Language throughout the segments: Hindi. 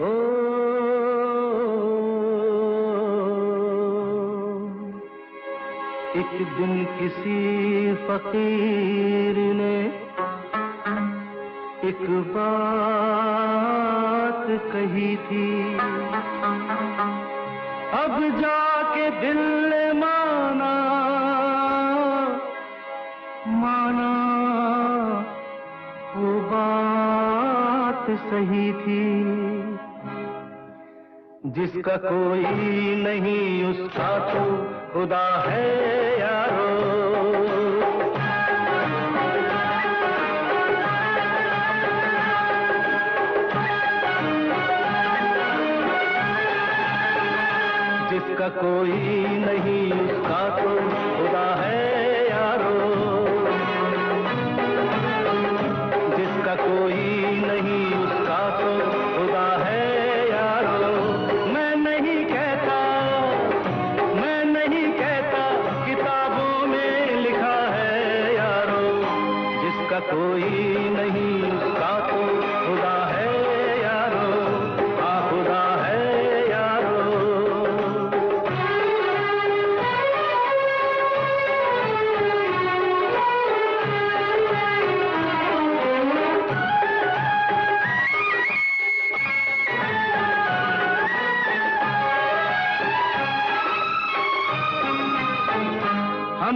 ओ एक दिन किसी फकीर ने एक बात कही थी अब जाके दिल माना सही थी। जिसका कोई नहीं, उसका तो खुदा है यारो। जिसका कोई नहीं, उसका तो खुदा है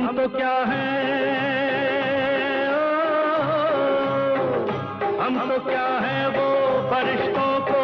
तो क्या है? हम तो क्या हैं वो फरिश्तों को?